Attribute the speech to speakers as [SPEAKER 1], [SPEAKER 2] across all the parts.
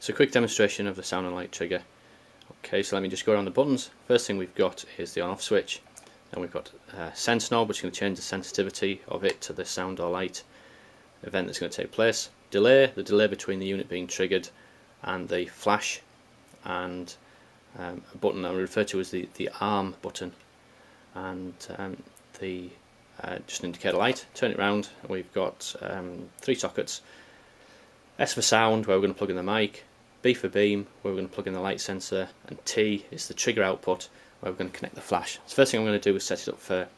[SPEAKER 1] So quick demonstration of the sound and light trigger. Okay, so let me just go around the buttons. First thing we've got is the on off switch. Then we've got a sense knob which is going to change the sensitivity of it to the sound or light event that's going to take place. Delay, the delay between the unit being triggered and the flash and um, a button I refer to as the, the arm button and um, the uh, just an indicator light, turn it around we've got um, three sockets S for sound where we're going to plug in the mic, B for beam where we're going to plug in the light sensor and T is the trigger output where we're going to connect the flash. So first thing I'm going to do is set it up for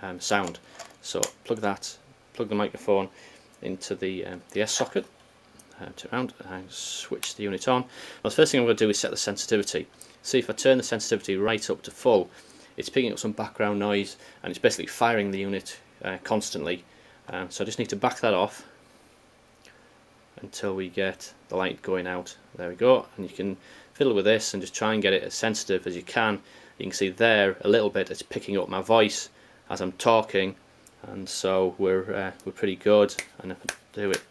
[SPEAKER 1] um, sound so plug that, plug the microphone into the, um, the S socket uh, turn around and switch the unit on. Well, the first thing I'm going to do is set the sensitivity. See if I turn the sensitivity right up to full it's picking up some background noise and it's basically firing the unit uh, constantly um, so I just need to back that off until we get the light going out. There we go. And you can fiddle with this and just try and get it as sensitive as you can. You can see there a little bit it's picking up my voice as I'm talking. And so we're uh, we're pretty good. And if I do it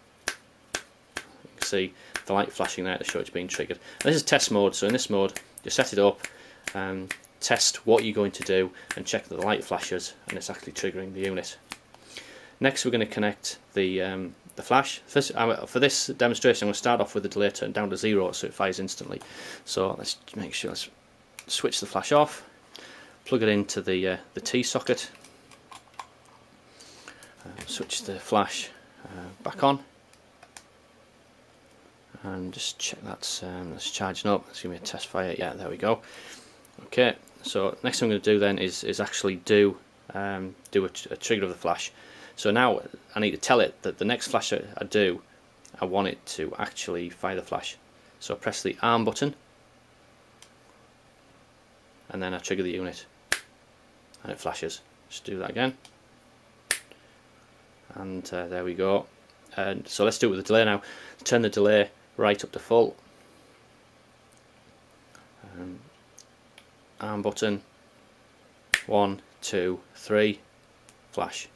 [SPEAKER 1] you can see the light flashing there to show it's being triggered. And this is test mode. So in this mode you set it up um, test what you're going to do and check that the light flashes and it's actually triggering the unit. Next we're going to connect the um, the flash. First, uh, for this demonstration I'm going to start off with the delay turned down to zero so it fires instantly. So let's make sure, let's switch the flash off, plug it into the, uh, the T socket, uh, switch the flash uh, back on and just check that's, um, that's charging up. Let's give me a test fire. Yeah, there we go. Okay, so next thing I'm going to do then is, is actually do um, do a, a, trigger of the flash. So now I need to tell it that the next flash I, do, I want it to actually fire the flash. So I press the arm button and then I trigger the unit and it flashes. Just do that again. And uh, there we go. And so let's do it with the delay now. Turn the delay right up to full. Um, arm button one two three flash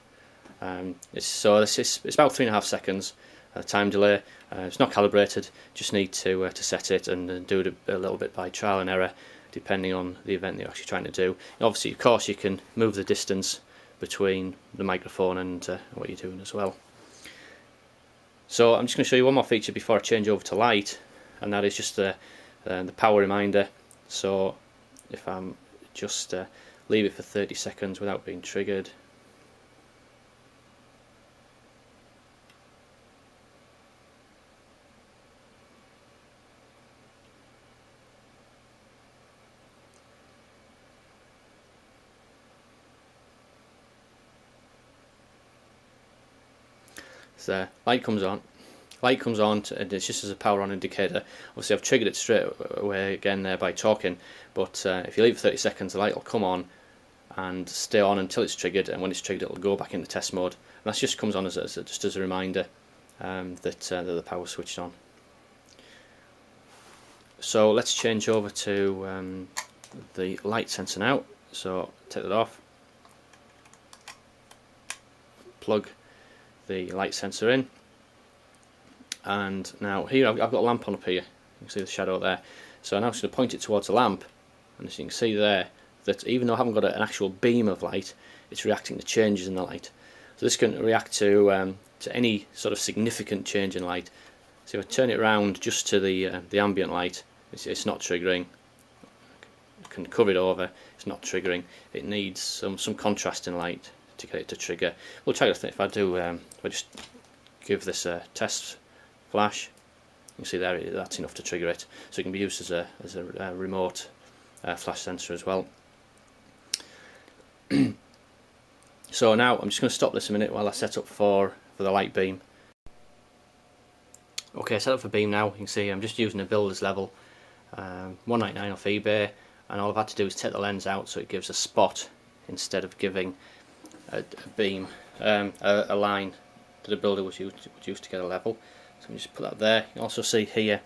[SPEAKER 1] Um, it's, so this is it's about three and a half seconds uh, time delay. Uh, it's not calibrated. Just need to uh, to set it and, and do it a, a little bit by trial and error, depending on the event that you're actually trying to do. And obviously, of course, you can move the distance between the microphone and uh, what you're doing as well. So I'm just going to show you one more feature before I change over to light, and that is just the uh, the power reminder. So if I'm just uh, leave it for 30 seconds without being triggered. So light comes on light comes on to, and it's just as a power on indicator. Obviously I've triggered it straight away again there by talking but uh, if you leave it 30 seconds the light will come on and stay on until it's triggered and when it's triggered it'll go back into test mode. And that just comes on as, as just as a reminder um, that, uh, that the power switched on. So let's change over to um, the light sensor now so take that off. Plug the light sensor in. And now here I've, got a lamp on up here. You can see the shadow there. So now I'm just going to point it towards the lamp. And as you can see there that even though I haven't got an actual beam of light it's reacting to changes in the light. So this can react to um, to any sort of significant change in light. So if I turn it around just to the uh, the ambient light it's, it's not triggering. I can cover it over it's not triggering. It needs some some contrast in light to get it to trigger. We'll try to if I do um, if I just give this a test flash you can see there that's enough to trigger it. So it can be used as a, as a, a remote uh, flash sensor as well. So now I'm just going to stop this a minute while I set up for, for the light beam. Okay set up for beam now. You can see I'm just using a builder's level um, 199 off eBay and all I've had to do is take the lens out so it gives a spot instead of giving a, a beam um, a, a, line that a builder was used, was used to get a level so we just put that there. You can also see here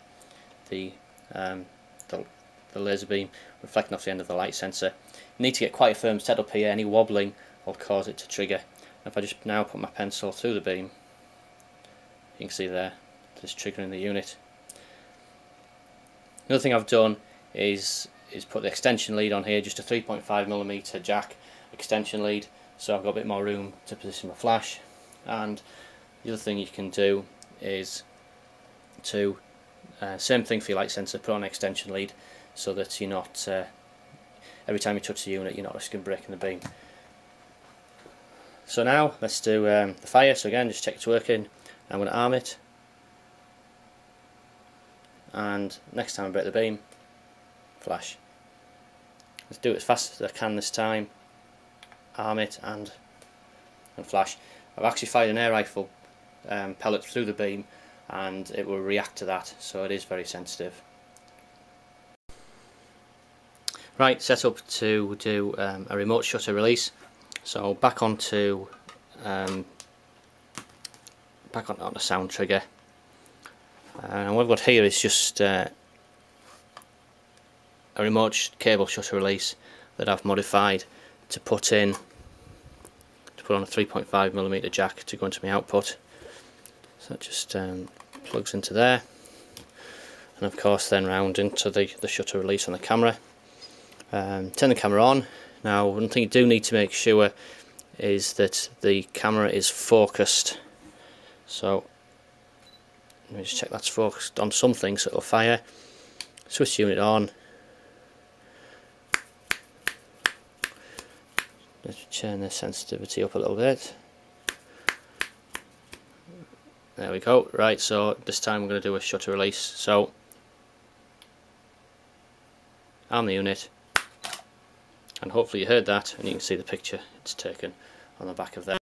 [SPEAKER 1] the, um, the, the laser beam reflecting off the end of the light sensor. You need to get quite a firm setup here. Any wobbling will cause it to trigger. If I just now put my pencil through the beam, you can see there, just triggering the unit. Another thing I've done is is put the extension lead on here, just a 3.5mm jack extension lead, so I've got a bit more room to position my flash. And the other thing you can do is to, uh, same thing for your light sensor, put on an extension lead so that you're not, uh, every time you touch the unit you're not risking breaking the beam. So now let's do um, the fire, so again just check it's working, I'm going to arm it and next time I break the beam flash. Let's do it as fast as I can this time. Arm it and and flash. I've actually fired an air rifle um, pellet through the beam and it will react to that so it is very sensitive. Right, set up to do um, a remote shutter release. So back onto um, back on, on the sound trigger. And what I've got here is just uh, a remote cable shutter release that I've modified to put in put on a 3.5mm jack to go into my output. So that just um, plugs into there. And of course then round into the, the shutter release on the camera. Um, turn the camera on. Now one thing you do need to make sure is that the camera is focused. So let me just check that's focused on something so it'll fire. Switch unit on Let's turn the sensitivity up a little bit. There we go. Right, so this time we're going to do a shutter release. So, arm the unit, and hopefully you heard that, and you can see the picture it's taken on the back of there.